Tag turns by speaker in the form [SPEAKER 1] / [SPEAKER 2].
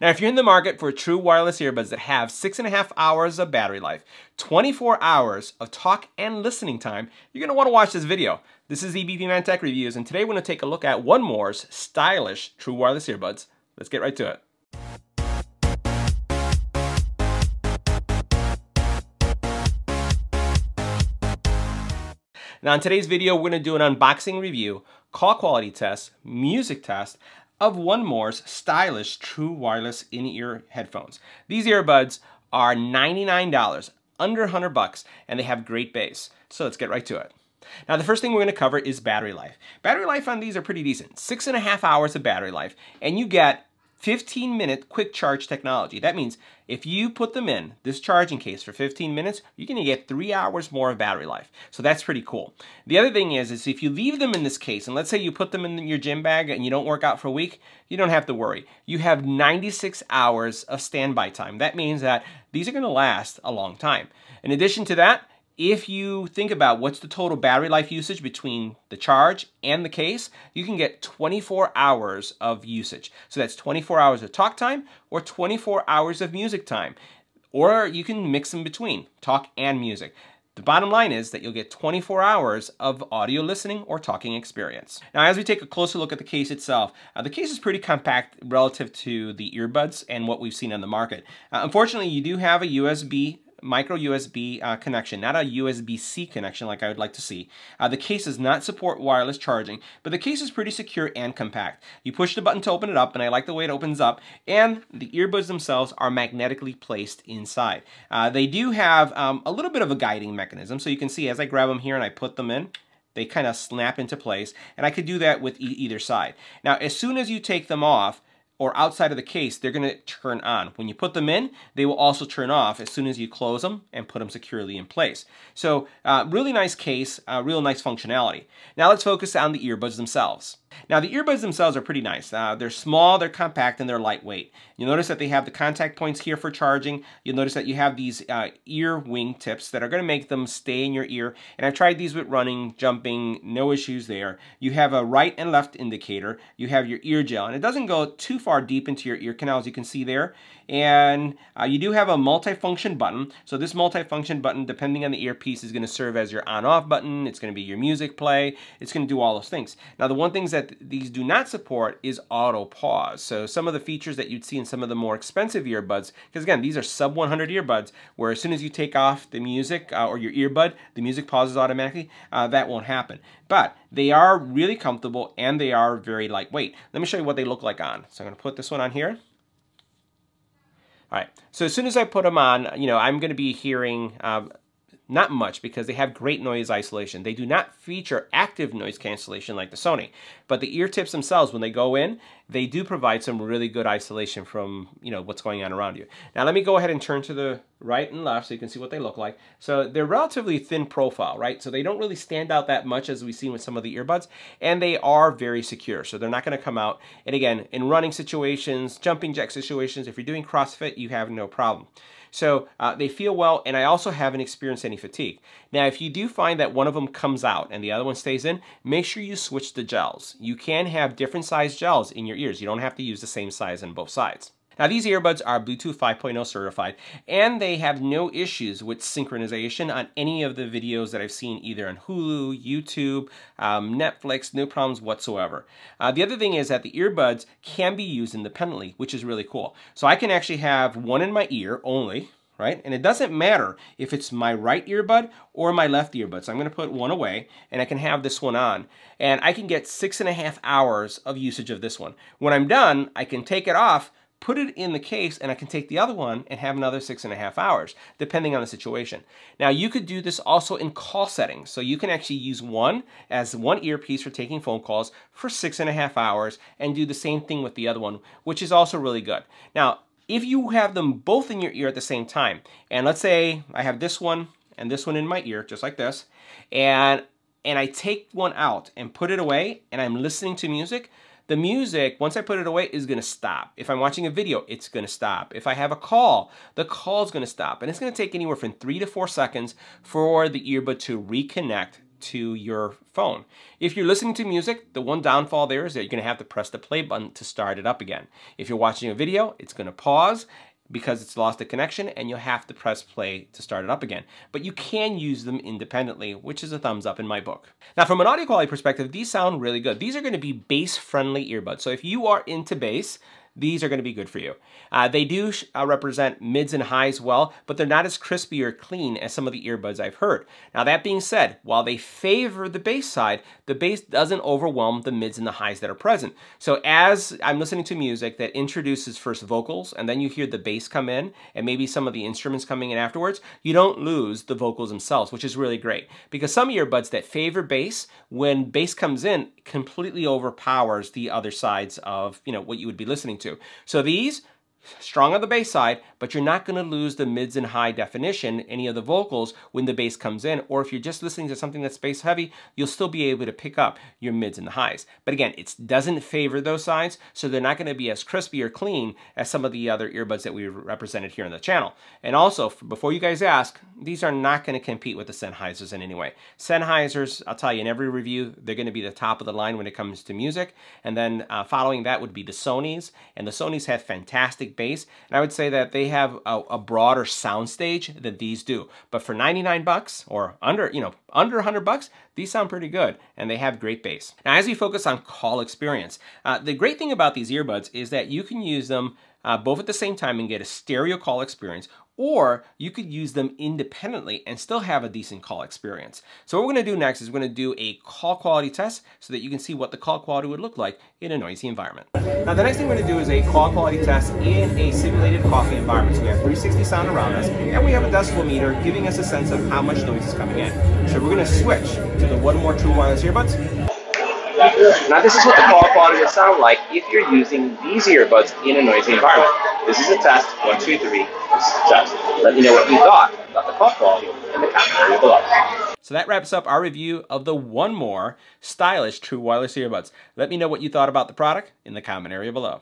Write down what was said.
[SPEAKER 1] Now, if you're in the market for true wireless earbuds that have six and a half hours of battery life, 24 hours of talk and listening time, you're want to watch this video. This is EBPMAN Tech Reviews, and today we're to take a look at 1More's stylish true wireless earbuds. Let's get right to it. Now in today's video, we're gonna do an unboxing review, call quality test, music test of 1More's stylish true wireless in-ear headphones. These earbuds are $99, under 100 bucks, and they have great bass. So let's get right to it. Now the first thing we're going to cover is battery life. Battery life on these are pretty decent. Six and a half hours of battery life, and you get 15 minute quick charge technology. That means if you put them in this charging case for 15 minutes, you're to get three hours more of battery life. So that's pretty cool. The other thing is, is if you leave them in this case, and let's say you put them in your gym bag and you don't work out for a week, you don't have to worry. You have 96 hours of standby time. That means that these are going to last a long time. In addition to that, if you think about what's the total battery life usage between the charge and the case, you can get 24 hours of usage. So that's 24 hours of talk time or 24 hours of music time. Or you can mix in between, talk and music. The bottom line is that you'll get 24 hours of audio listening or talking experience. Now, as we take a closer look at the case itself, uh, the case is pretty compact relative to the earbuds and what we've seen on the market. Uh, unfortunately, you do have a USB micro USB uh, connection, not a USB-C connection like I would like to see. Uh, the case does not support wireless charging, but the case is pretty secure and compact. You push the button to open it up, and I like the way it opens up, and the earbuds themselves are magnetically placed inside. Uh, they do have um, a little bit of a guiding mechanism, so you can see as I grab them here and I put them in, they kind of snap into place, and I could do that with e either side. Now, as soon as you take them off, or outside of the case, they're going to turn on. When you put them in, they will also turn off as soon as you close them and put them securely in place. So uh, really nice case, uh, real nice functionality. Now let's focus on the earbuds themselves. Now the earbuds themselves are pretty nice. Uh, they're small, they're compact, and they're lightweight. You'll notice that they have the contact points here for charging. You'll notice that you have these uh, ear wing tips that are going to make them stay in your ear. And I've tried these with running, jumping, no issues there. You have a right and left indicator. You have your ear gel, and it doesn't go too far deep into your ear canal as you can see there. And uh, you do have a multifunction button. So this multifunction button, depending on the earpiece, is going to serve as your on-off button. It's going to be your music play. It's going to do all those things. Now the one things that these do not support is auto pause. So some of the features that you'd see in some of the more expensive earbuds, because again, these are sub 100 earbuds, where as soon as you take off the music uh, or your earbud, the music pauses automatically. Uh, that won't happen. But they are really comfortable and they are very lightweight. Let me show you what they look like on. So I'm going to put this one on here. All right, so as soon as I put them on, you know, I'm going to be hearing uh, not much because they have great noise isolation. They do not feature active noise cancellation like the Sony, but the ear tips themselves, when they go in, they do provide some really good isolation from you know what's going on around you. Now let me go ahead and turn to the right and left so you can see what they look like. So they're relatively thin profile, right? So they don't really stand out that much as we've seen with some of the earbuds, and they are very secure. So they're not going to come out. And again, in running situations, jumping jack situations, if you're doing CrossFit, you have no problem. So uh, they feel well, and I also haven't experienced any fatigue. Now, if you do find that one of them comes out and the other one stays in, make sure you switch the gels. You can have different size gels in your ears. You don't have to use the same size on both sides. Now these earbuds are Bluetooth 5.0 certified and they have no issues with synchronization on any of the videos that I've seen either on Hulu, YouTube, um, Netflix, no problems whatsoever. Uh, the other thing is that the earbuds can be used independently, which is really cool. So I can actually have one in my ear only, right? And it doesn't matter if it's my right earbud or my left earbud. So I'm going to put one away and I can have this one on. And I can get six and a half hours of usage of this one. When I'm done, I can take it off, put it in the case, and I can take the other one and have another six and a half hours, depending on the situation. Now, you could do this also in call settings. So you can actually use one as one earpiece for taking phone calls for six and a half hours and do the same thing with the other one, which is also really good. Now, if you have them both in your ear at the same time, and let's say I have this one and this one in my ear, just like this, and and I take one out and put it away, and I'm listening to music, the music, once I put it away, is gonna stop. If I'm watching a video, it's gonna stop. If I have a call, the call is gonna stop. And it's gonna take anywhere from three to four seconds for the earbud to reconnect to your phone. If you're listening to music, the one downfall there is that you're going to have to press the play button to start it up again. If you're watching a video, it's going to pause because it's lost a connection and you'll have to press play to start it up again. But you can use them independently, which is a thumbs up in my book. Now from an audio quality perspective, these sound really good. These are going to be bass friendly earbuds. So if you are into bass, these are going to be good for you. Uh, they do uh, represent mids and highs well, but they're not as crispy or clean as some of the earbuds I've heard. Now that being said, while they favor the bass side, the bass doesn't overwhelm the mids and the highs that are present. So as I'm listening to music that introduces first vocals and then you hear the bass come in and maybe some of the instruments coming in afterwards, you don't lose the vocals themselves, which is really great. Because some earbuds that favor bass, when bass comes in, completely overpowers the other sides of you know what you would be listening to. So these strong on the bass side, but you're not going to lose the mids and high definition, any of the vocals, when the bass comes in. Or if you're just listening to something that's bass heavy, you'll still be able to pick up your mids and the highs. But again, it doesn't favor those sides, so they're not going to be as crispy or clean as some of the other earbuds that we represented here on the channel. And also, before you guys ask, these are not going to compete with the Sennheisers in any way. Sennheisers, I'll tell you in every review, they're going to be the top of the line when it comes to music. And then uh, following that would be the Sonys. And the Sonys have fantastic bass. And I would say that they have a, a broader soundstage than these do. But for 99 bucks or under, you know, under 100 bucks, these sound pretty good and they have great bass. Now, as we focus on call experience, uh, the great thing about these earbuds is that you can use them uh, both at the same time and get a stereo call experience or you could use them independently and still have a decent call experience. So what we're gonna do next is we're gonna do a call quality test so that you can see what the call quality would look like in a noisy environment. Now the next thing we're gonna do is a call quality test in a simulated coffee environment. So we have 360 sound around us and we have a decibel meter giving us a sense of how much noise is coming in. So we're gonna switch to the 1More true wireless earbuds. Now this is what the call quality will sound like if you're using these earbuds in a noisy environment. This is a test, one, two, three, test. Let me know what you thought about the call quality in the comment area below. So that wraps up our review of the 1More stylish true wireless earbuds. Let me know what you thought about the product in the comment area below.